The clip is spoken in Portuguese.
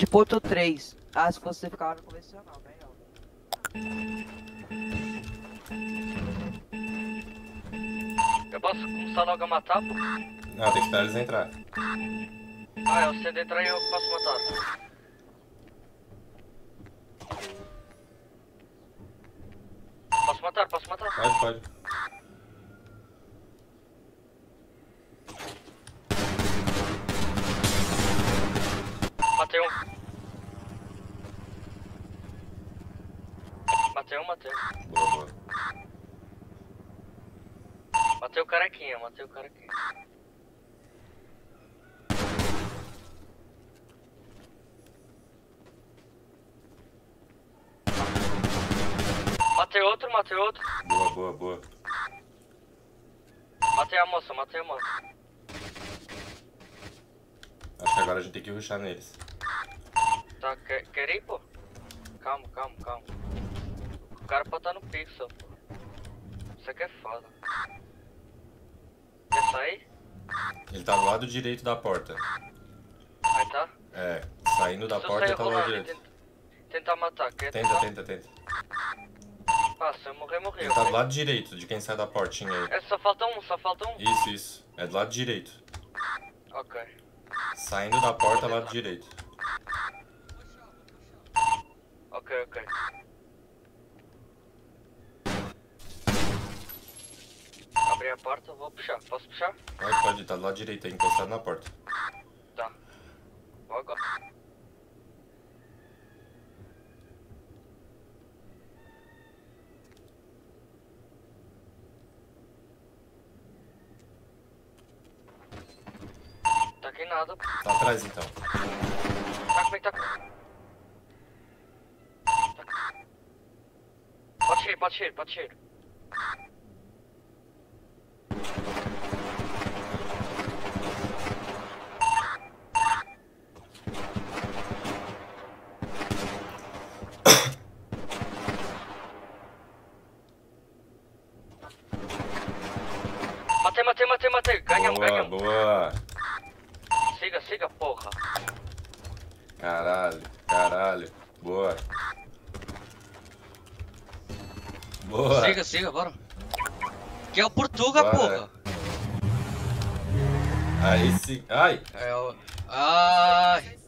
De ponto 3. Ah, se você ficar no convencional, melhor. Eu posso começar logo a matar, pô? Não, tem que esperar eles entrar. Ah, é, você entrar e eu posso matar. Posso matar, posso matar. Pode, pode. Matei um. Matei um, matei. Boa, boa. Matei o carequinha, matei o carequinha. Matei outro, matei outro. Boa, boa, boa. Matei a moça, matei a moça. Acho que agora a gente tem que rushar neles. Tá, quer, quer ir, pô? Calma, calma, calma. O cara pode estar no pixel, pô. Isso aqui é foda. Quer sair? Ele tá do lado direito da porta. Aí tá? É, saindo da porta sair tá do lado direito. tenta- Tentar matar, quer Tenta, tentar? tenta, tenta. Ah, se eu morrer, morri. Ele tá do lado direito de quem sai da portinha aí. É, só falta um, só falta um. Isso, isso. É do lado direito. Ok. Saindo da porta, lado direito. Ok, ok. Abri a porta, vou puxar. Posso puxar? Pode, pode, tá do lado direito aí, encostado na porta. Tá. Vou agora. Tá aqui nada. Tá atrás então. Tá tá comigo. Tá. Pode ir, pode ir, pode ir. Matei, matei, matei, matei. Ganhamos, Boa, ganhamos. boa. Siga, siga, porra. Caralho, caralho. Boa. Boa. Siga, siga, bora. Que é o Portuga, Bora. porra. Aí sim. Ai, É o. Ai.